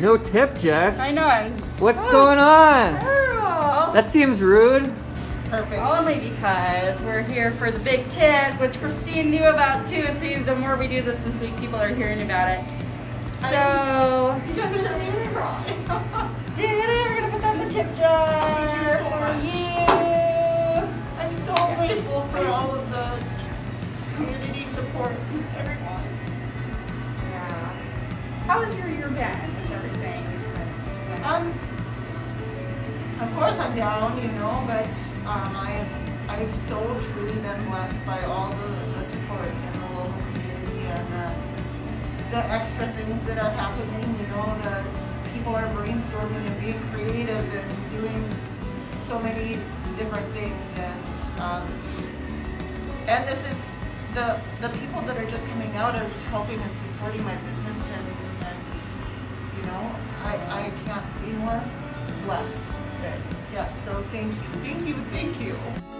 No tip, Jess. I know. I'm What's so going on? terrible. That seems rude. Perfect. Only because we're here for the big tip, which Christine knew about too. See, the more we do this this week, people are hearing about it. So, You guys are gonna make me cry. we're gonna put that in the tip jar Thank you so for much. you. I'm so grateful for all of the community support, everyone. Yeah. How has your year been with everything? Um, of course I'm down, you know, but um, I've I've so truly been blessed by all the, the support in the local community and the, the extra things that are happening. You know, the people are brainstorming and being creative and doing so many different things, and um, and this is the the people that are just coming out are just helping and supporting my business and and you know I I can't be more blessed. Good. Yes, so thank you, thank you, thank you.